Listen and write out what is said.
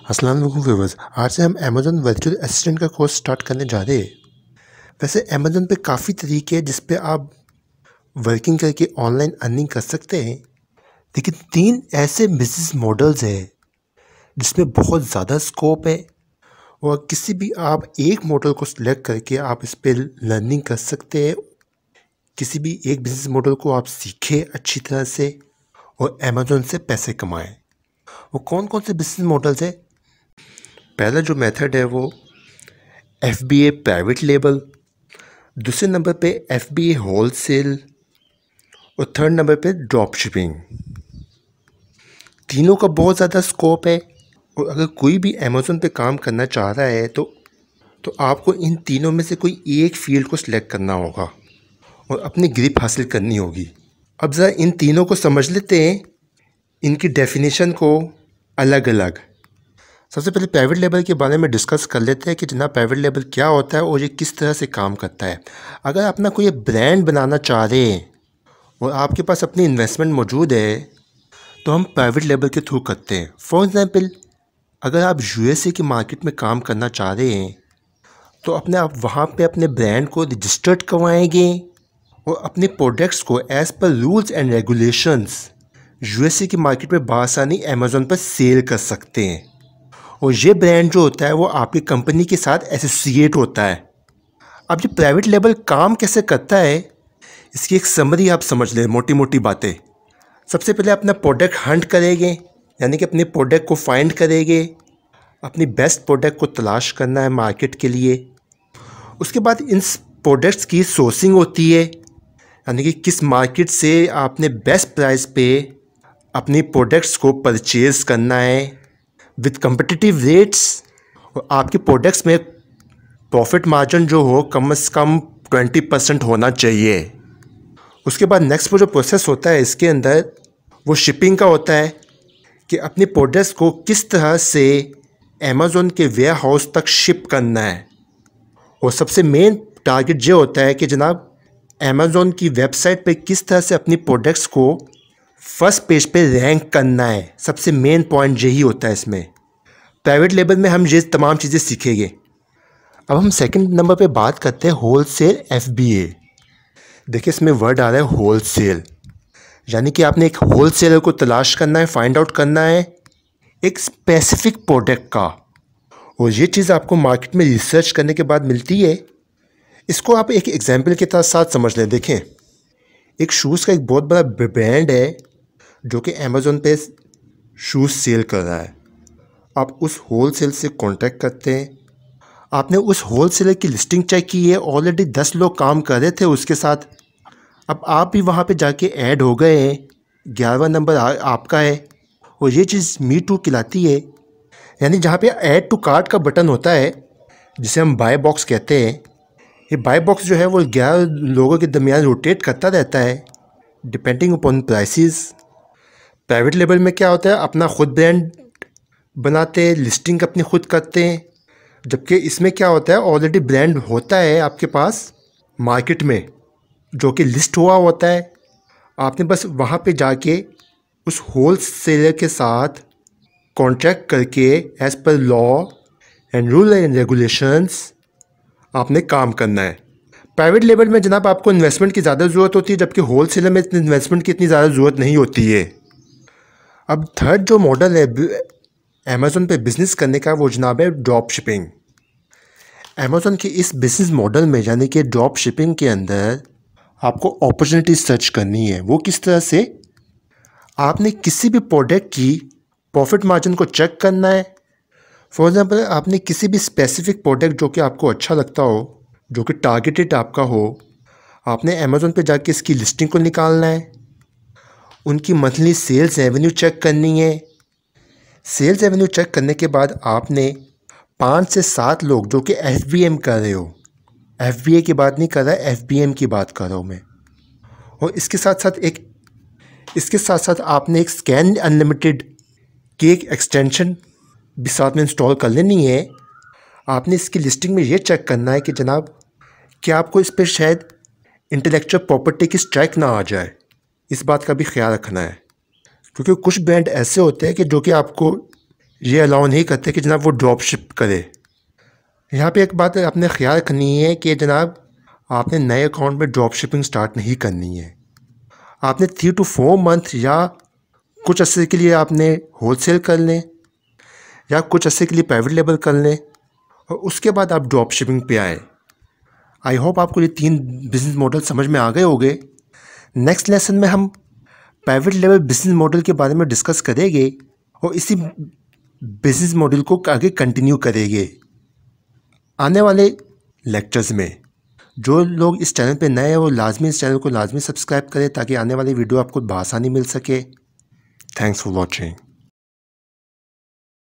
वालेकुम व्यूवर्स आज से हम अमेज़न वर्चुअल असिस्टेंट का कोर्स स्टार्ट करने जा रहे हैं। वैसे अमेज़न पे काफ़ी तरीके हैं जिस पे आप वर्किंग करके ऑनलाइन अर्निंग कर सकते हैं। लेकिन तीन ऐसे बिज़नेस मॉडल्स हैं जिसमें बहुत ज़्यादा स्कोप है और किसी भी आप एक मॉडल को सिलेक्ट करके आप इस पर लर्निंग कर सकते हैं। किसी भी एक बिज़नेस मॉडल को आप सीखें अच्छी तरह से और अमेज़ोन से पैसे कमाएँ। वो कौन कौन से बिज़नेस मॉडल्स हैं? पहला जो मेथड है वो F B A private label दूसरे नंबर पे F B A wholesale और थर्ड नंबर पे ड्रॉप शिपिंग तीनों का बहुत ज़्यादा स्कोप है और अगर कोई भी अमेज़ोन पे काम करना चाह रहा है तो तो आपको इन तीनों में से कोई एक फ़ील्ड को सिलेक्ट करना होगा और अपनी ग्रिप हासिल करनी होगी। अब ज़रा इन तीनों को समझ लेते हैं। इनकी डेफिनेशन को अलग अलग सबसे पहले प्राइवेट लेबल के बारे में डिस्कस कर लेते हैं कि जनाब प्राइवेट लेबल क्या होता है और ये किस तरह से काम करता है। अगर अपना कोई ब्रांड बनाना चाह रहे हैं और आपके पास अपनी इन्वेस्टमेंट मौजूद है तो हम प्राइवेट लेबल के थ्रू करते हैं। फॉर एग्ज़ाम्पल अगर आप यूएसए की मार्केट में काम करना चाह रहे हैं तो अपने आप वहाँ पे अपने ब्रांड को रजिस्टर्ड करवाएँगे और अपने प्रोडक्ट्स को as per rules and regulations USA की मार्केट में बासानी अमेज़ोन पर सेल कर सकते हैं। और ये ब्रांड जो होता है, वो आपकी कंपनी के साथ एसोसिएट होता है। अब ये प्राइवेट लेबल काम कैसे करता है, इसकी एक समरी आप समझ लें मोटी मोटी बातें। सबसे पहले अपना प्रोडक्ट हंट करेंगे, यानी कि अपने प्रोडक्ट को फाइंड करेंगे, अपनी बेस्ट प्रोडक्ट को तलाश करना है मार्केट के लिए। उसके बाद इन प्रोडक्ट्स की सोर्सिंग होती है, यानी कि किस मार्केट से आपने बेस्ट प्राइस पे अपनी प्रोडक्ट्स को परचेज़ करना है। विद कम्पटिटिव रेट्स आपके प्रोडक्ट्स में प्रॉफिट मार्जिन जो हो, कम से कम ट्वेंटी परसेंट होना चाहिए। उसके बाद नेक्स्ट वो जो प्रोसेस होता है, इसके अंदर वो शिपिंग का होता है कि अपने प्रोडक्ट्स को किस तरह से अमेज़ोन के वेयर हाउस तक शिप करना है। और सबसे मेन टारगेट ये होता है कि जनाब अमेज़ोन की वेबसाइट पे किस तरह से अपनी प्रोडक्ट्स को फ़र्स्ट पेज पे रैंक करना है, सबसे मेन पॉइंट यही होता है इसमें। प्राइवेट लेवल में हम ये तमाम चीज़ें सीखेंगे। अब हम सेकंड नंबर पे बात करते हैं होल सेल एफ़ देखिए, इसमें वर्ड आ रहा है होल सेल यानी कि आपने एक होल सेलर को तलाश करना है फाइंड आउट करना है, एक स्पेसिफिक प्रोडक्ट का। और ये चीज़ आपको मार्केट में रिसर्च करने के बाद मिलती है। इसको आप एक एग्ज़ाम्पल के साथ साथ समझ लें। देखें, एक शूज़ का एक बहुत बड़ा ब्रांड है। जो कि अमेज़ोन पे शूज़ सेल कर रहा है। आप उस होल सेल से कॉन्टेक्ट करते हैं। आपने उस होल सेलर की लिस्टिंग चेक की है ऑलरेडी दस लोग काम कर रहे थे उसके साथ। अब आप भी वहाँ पे जाके ऐड हो गए हैं, ग्यारहवा नंबर आपका है, और ये चीज़ मी टू खिलाती है। यानी जहाँ पे ऐड टू कार्ट का बटन होता है, जिसे हम बाय बॉक्स कहते हैं, ये बाय बॉक्स जो है वो ग्यारह लोगों के दरमियान रोटेट करता रहता है डिपेंडिंग अपॉन प्राइसेस प्राइवेट लेवल में क्या होता है, अपना खुद ब्रांड बनाते हैं, लिस्टिंग अपनी खुद करते हैं। जबकि इसमें क्या होता है ऑलरेडी ब्रांड होता है आपके पास मार्केट में, जो कि लिस्ट हुआ होता है। आपने बस वहाँ पे जाके उस होल सेलर के साथ कॉन्ट्रैक्ट करके as per law and rule and regulations आपने काम करना है। प्राइवेट लेवल में जनाब आपको इन्वेस्टमेंट की ज़्यादा ज़रूरत होती है, जबकि होल सेलर में इन्वेस्टमेंट की इतनी ज़्यादा ज़रूरत नहीं होती है। अब थर्ड जो मॉडल है अमेज़ोन पे बिज़नेस करने का, वो जनाब है ड्रॉप शिपिंग अमेज़ोन के इस बिज़नेस मॉडल में, यानी कि ड्रॉप शिपिंग के अंदर आपको अपॉर्चुनिटी सर्च करनी है। वो किस तरह से? आपने किसी भी प्रोडक्ट की प्रॉफिट मार्जिन को चेक करना है। फॉर एग्ज़ाम्पल आपने किसी भी स्पेसिफिक प्रोडक्ट जो कि आपको अच्छा लगता हो, जो कि टारगेटेड आपका हो, आपने अमेज़ोन पे जाके इसकी लिस्टिंग को निकालना है। उनकी मंथली सेल्स रेवेन्यू चेक करनी है। सेल्स रेवेन्यू चेक करने के बाद आपने पाँच से सात लोग जो कि एफ़ बी एम कर रहे हो एफ़ बी ए की बात नहीं कर रहा एफ़ बी एम की बात कर रहा हूँ मैं। और इसके साथ साथ एक, इसके साथ साथ आपने एक स्कैन अनलिमिटेड की एक एक्सटेंशन भी साथ में इंस्टॉल कर लेनी है। आपने इसकी लिस्टिंग में ये चेक करना है कि जनाब, क्या आपको इस पर शायद इंटेलेक्चुअल प्रॉपर्टी की स्ट्राइक ना आ जाए। इस बात का भी ख्याल रखना है। क्योंकि कुछ ब्रांड ऐसे होते हैं कि जो कि आपको ये अलाउ नहीं करते कि जनाब वो ड्रॉप शिप करे। यहाँ पे एक बात आपने ख्याल रखनी है कि जनाब, आपने नए अकाउंट में ड्रॉप शिपिंग स्टार्ट नहीं करनी है। आपने थ्री टू फोर मंथ या कुछ अर्से के लिए आपने होलसेल कर लें, या कुछ अर्से के लिए प्राइवेट लेवल कर लें, और उसके बाद आप ड्रॉप शिपिंग पे आए। आई होप आपको ये तीन बिज़नेस मॉडल समझ में आ गए होंगे। नेक्स्ट लेसन में हम प्राइवेट लेवल बिज़नेस मॉडल के बारे में डिस्कस करेंगे और इसी बिज़नेस मॉडल को आगे कंटिन्यू करेंगे। आने वाले लेक्चर्स में। जो लोग इस चैनल पे नए हैं, वो लाजमी इस चैनल को लाजमी सब्सक्राइब करें ताकि आने वाली वीडियो आपको बसानी मिल सके। Thanks for watching